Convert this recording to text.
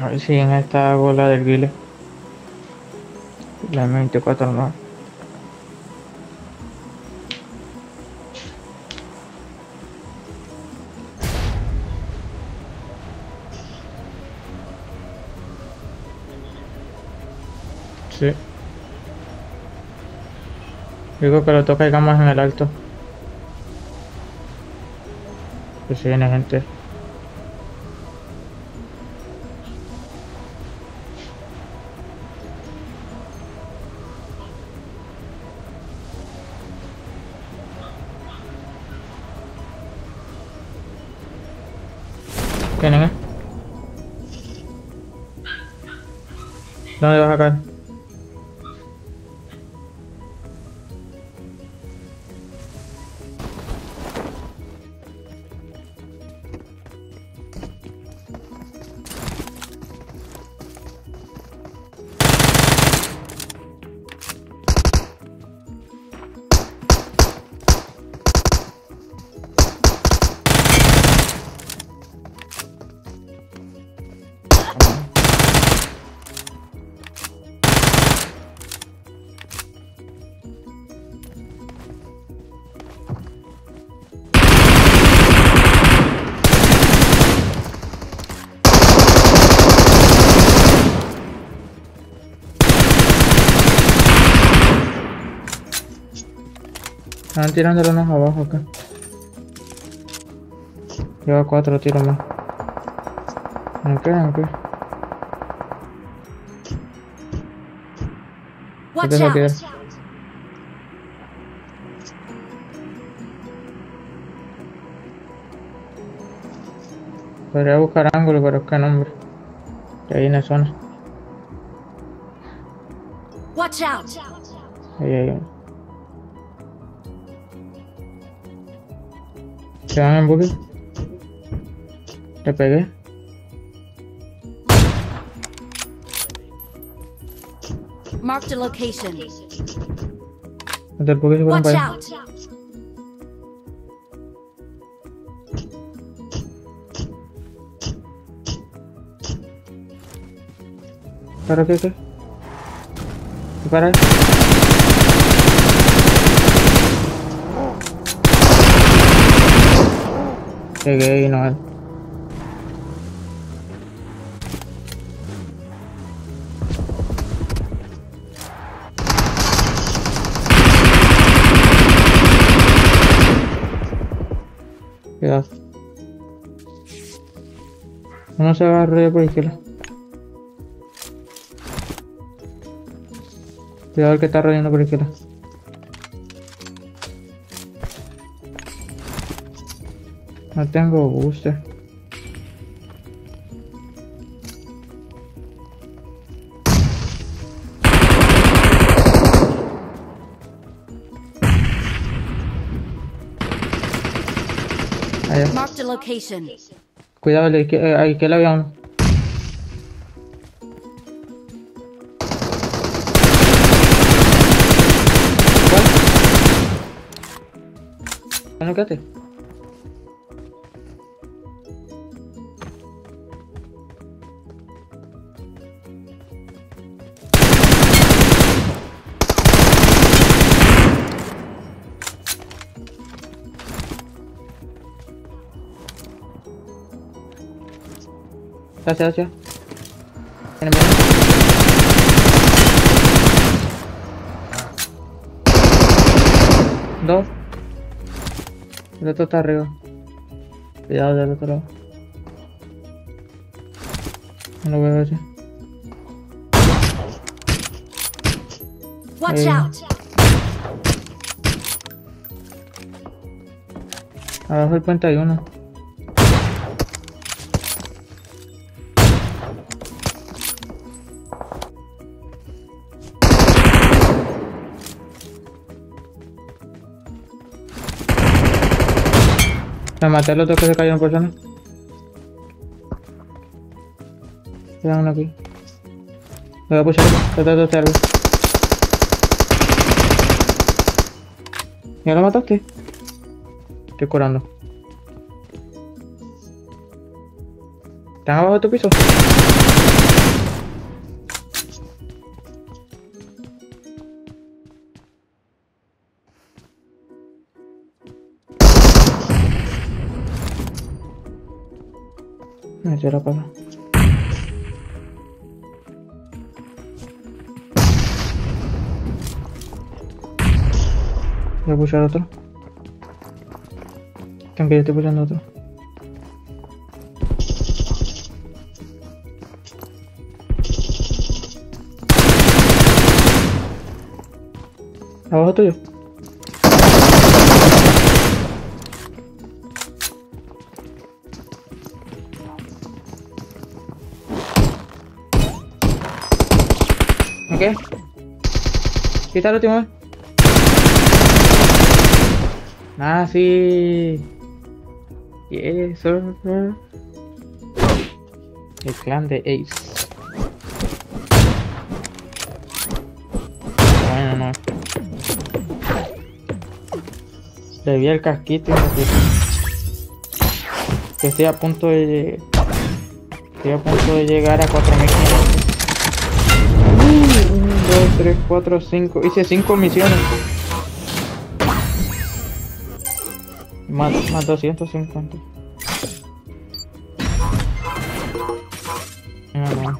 A ver si en esta bola del guile. La M24 no. Sí. Digo que lo toca más en el alto. Que si viene gente. cái này ngay rồi rồi coi Están tirándolo más abajo acá. Lleva cuatro tiros más. ¿En qué? ¿En qué? Watch Deja out! quedar. Podría buscar ángulo, pero es que no, hombre. Que ahí en la zona. Watch out! Ahí hay uno. Se van en buggy. Le pegué. Marked a location. Los del buggy se fueron Watch para allá. out! ¿Para qué? ¿Qué? ¿Qué para ahí? Pegué y no Cuidado. Uno se agarre por izquierda. Cuidado el que está rodeando por izquierda. No tengo booster. Allá. A. Cuidado, a izquierda había uno. ¿Cuál? Viene, viene. Dos. El otro está arriba. Cuidado del otro lado. No lo veo ese. Watch out! Abajo del puente hay uno. Me maté al otro que se cayó en persona. Queda uno aquí. Lo voy a pushar. Trata de algo. ¿Ya lo mataste? Estoy curando. ¿Están abajo de tu piso? Me eché la pala. Voy a pushar otro. También estoy pushando otro. Abajo tuyo. Ok. Quítalo, último. Ah, sí. Sir. El clan de Ace. Bueno, no. Le vi el casquito y me. Que estoy a punto de... Estoy a punto de llegar a 4500. 1, 2, 3, 4, 5. Hice 5 misiones. Más, más 250. No, no.